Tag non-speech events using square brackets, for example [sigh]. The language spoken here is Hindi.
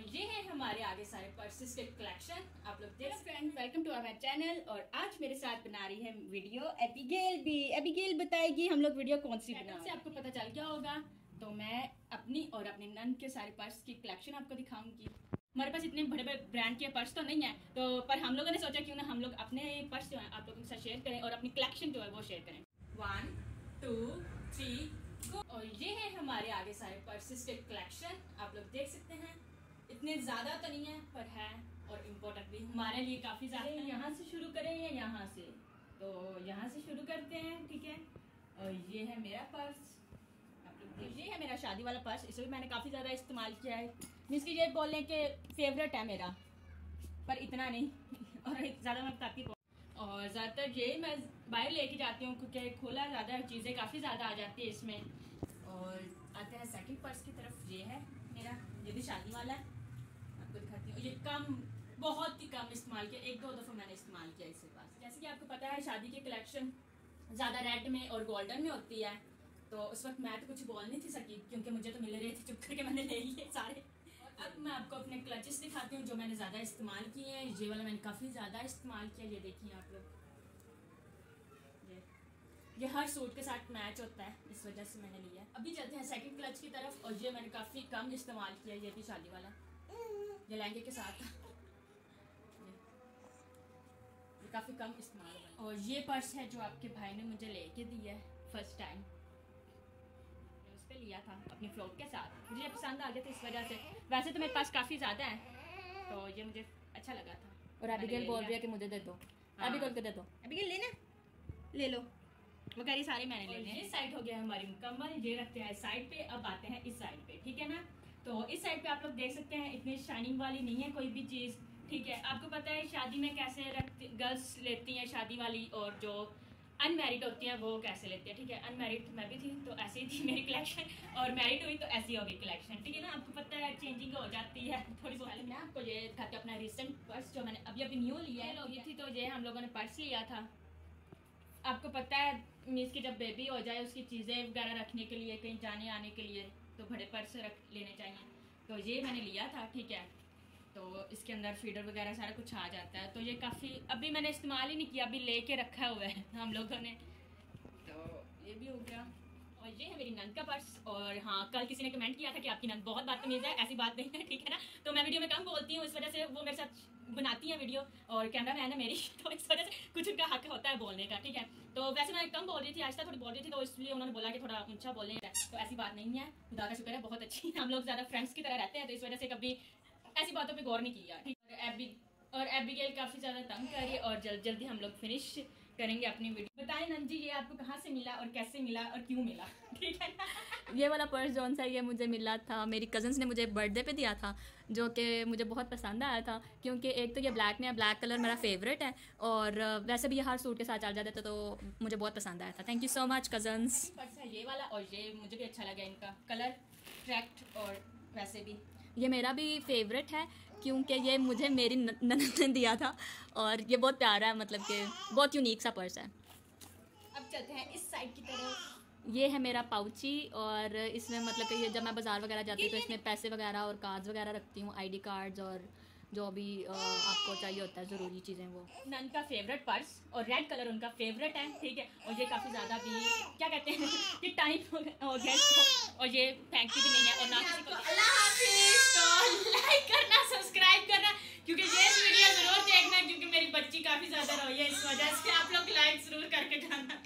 ये है हमारे आगे सारे पर्सेस के कलेक्शन आप लोग देख friend welcome to our channel और आज मेरे साथ बना रही है वीडियो एबिगेल भी। एबिगेल बताएगी हम लोग वीडियो कौन सी बना से आपको पता चल गया होगा। तो मैं अपनी और अपने नन के सारे पर्स की कलेक्शन आपको दिखाऊँगी। हमारे पास इतने बड़े बड़े ब्रांड के पर्स तो नहीं है। तो पर हम लोगों ने सोचा क्यों ना हम लोग अपने पर्स जो है आप लोगों के साथ शेयर करें और अपनी कलेक्शन जो है वो शेयर करें। वन टू थ्री और ये है हमारे आगे सारे पर्सेस के कलेक्शन आप लोग देख सकते हैं इतने ज़्यादा तो नहीं है पर है और इम्पोर्टेंट भी हमारे लिए काफ़ी ज़्यादा है। यहाँ से शुरू करें या यहाँ से? तो यहाँ से शुरू करते हैं ठीक है? और ये है मेरा पर्स। ये है मेरा शादी वाला पर्स इसे भी मैंने काफ़ी ज़्यादा इस्तेमाल किया है। मीन्स की ये बोल लें कि फेवरेट है मेरा पर इतना नहीं। [laughs] और ज़्यादा मैं बताती और ज़्यादातर ये मैं बाहर लेके जाती हूँ क्योंकि खोला ज़्यादा चीज़ें काफ़ी ज़्यादा आ जाती है इसमें। और आते हैं सेकंड पर्स की तरफ़ ये है मेरा ये भी शादी वाला है हूँ। ये कम, बहुत ही कम इस्तेमाल किया, एक दो दफ़ा मैंने इस्तेमाल किया इसके पास। जैसे कि आपको पता है, शादी की कलेक्शन ज़्यादा रेड में और गोल्डन में होती है तो उस वक्त मैं तो कुछ बोल नहीं थी सकी, क्योंकि मुझे तो मिल रहे थे, चुप करके मैंने ले लिए सारे। अब मैं आपको अपने क्लचेस दिखाती हूँ, जो मैंने ज़्यादा इस्तेमाल किए हैं। ये वाला मैंने काफ़ी ज़्यादा इस्तेमाल किया, ये देखिए आप लोग। ये ये हर सूट के साथ मैच होता है, इस वजह से मैंने लिया। अभी चलते हैं सेकंड क्लच की तरफ़, और ये मैंने काफ़ी कम इस्तेमाल किया, ये भी शादी वाला। ये लहंगे के साथ। ये काफ़ी कम इस्तेमाल और ये पर्स है जो आपके भाई ने मुझे लेके दिया है फ़र्स्ट टाइम पे लिया था अपनी फ्लोट के साथ। मुझे पसंद आ गया था इस वजह से। वैसे तो मेरे पास काफ़ी ज़्यादा है तो ये मुझे अच्छा लगा था। और अबिगेल बोल रही है कि मुझे दे दो। हाँ। अबिगेल को दे दो। अबिगेल लेना ले लो। वो कह रही सारी मैंने ले ली ये साइड हो गया हमारी मुकम्मल। ये रखते हैं साइड पे अब आते हैं इस साइड पे। ठीक है ना? तो इस साइड पे आप लोग देख सकते हैं इतनी शाइनिंग वाली नहीं है कोई भी चीज़ ठीक है? आपको पता है शादी में कैसे रखती गर्ल्स लेती हैं शादी वाली और जो अनमेरिड होती हैं वो कैसे लेती हैं ठीक है? अनमेरिड मैं भी थी तो ऐसी थी मेरी कलेक्शन [laughs] और मैरिड हुई तो ऐसी होगी कलेक्शन ठीक है ना? आपको पता है चेंजिंग हो जाती है [laughs] थोड़ी बहुत। मैं आपको ये दिखाती हूँ अपना रिसेंट पर्स जो मैंने अभी अभी न्यू लिया है लोग थी तो ये हम लोगों ने पर्स लिया था। आपको पता है मीन्स की जब बेबी हो जाए उसकी चीज़ें वगैरह रखने के लिए कहीं जाने आने के लिए तो बड़े पर्स रख लेने चाहिए। तो ये मैंने लिया था, ठीक है। तो इसके अंदर फीडर वगैरह सारा कुछ आ जाता है। तो ये काफ़ी, अभी मैंने इस्तेमाल ही नहीं किया, अभी ले के रखा हुआ है। हम लोगों ने। तो ये भी हो गया। और ये है मेरी नंद का पर्स। और हाँ कल किसी ने कमेंट किया था कि आपकी नंद बहुत बात तमीज़ है, ऐसी बात नहीं है, ठीक है ना? तो मैं वीडियो में कम बोलती हूँ, इस वजह से वो मेरे साथ बनाती हैं वीडियो और कैमरा मैन है मेरी [laughs] तो इस वजह से कुछ उनका हक होता है बोलने का, ठीक है? तो वैसे मैं कम बोल रही थी, आज तक थोड़ी बोल रही थी तो इसलिए उन्होंने बोला कि थोड़ा ऊँचा बोलने का। तो ऐसी बात नहीं है। खुदा का शुक्र है, बहुत अच्छी हम लोग ज़्यादा फ्रेंड्स की तरह रहते हैं तो इस वजह से कभी ऐसी बातों पर गौर नहीं किया ठीक है? एबी और एबिगेल काफ़ी ज़्यादा तंग कर रही है और जल्द जल्दी हम लोग फिनिश करेंगे अपनी वीडियो बताएँ नंजी ये आपको कहाँ से मिला और कैसे मिला और क्यों मिला? [laughs] ठीक है ना? ये वाला पर्स जौन सा ये मुझे मिला था मेरी कज़न्स ने मुझे बर्थडे पे दिया था जो कि मुझे बहुत पसंद आया था क्योंकि एक तो ये ब्लैक में है ब्लैक कलर मेरा फेवरेट है और वैसे भी ये हर सूट के साथ चल जाते थे तो मुझे बहुत पसंद आया था। Thank you so much cousin's purse है ये वाला और ये मुझे भी अच्छा लगा इनका कलर ट्रैक्ट और वैसे भी। ये मेरा भी फेवरेट है क्योंकि ये मुझे मेरी ननद ने दिया था और ये बहुत प्यारा है मतलब कि बहुत यूनिक सा पर्स है। अब चलते हैं इस साइड की तरफ़। ये है मेरा पाउची और इसमें मतलब कि ये जब मैं बाज़ार वगैरह जाती हूँ तो इसमें पैसे वगैरह और कार्ड्स वगैरह रखती हूँ आईडी कार्ड्स और जो भी आपको चाहिए होता है ज़रूरी चीज़ें वो। नन का फेवरेट पर्स और रेड कलर उनका फेवरेट है ठीक है? और ये काफ़ी ज़्यादा भी क्या कहते हैं [laughs] कि टाइम हो गया और ये फेंकती भी नहीं है और ना किसी को तो लाइक करना सब्सक्राइब करना क्योंकि ये वीडियो ज़रूर देखना क्योंकि मेरी बच्ची काफ़ी ज़्यादा रोई है इस वजह से आप लोग लाइक ज़रूर करके जाना